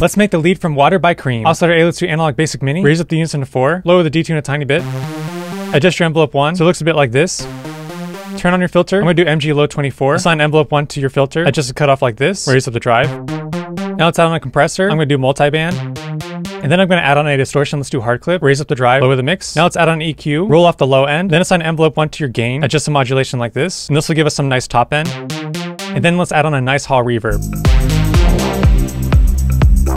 Let's make the lead from Water by Kream. Oscillator A, let's do analog basic mini. Raise up the unison to 4. Lower the detune a tiny bit. Adjust your envelope 1 so it looks a bit like this. Turn on your filter. I'm going to do MG low 24. Assign envelope 1 to your filter. Adjust the cutoff like this. Raise up the drive. Now let's add on a compressor. I'm going to do multiband. And then I'm going to add on a distortion. Let's do hard clip. Raise up the drive, lower the mix. Now let's add on EQ. Roll off the low end. Then assign envelope 1 to your gain. Adjust the modulation like this. And this will give us some nice top end. And then let's add on a nice hall reverb.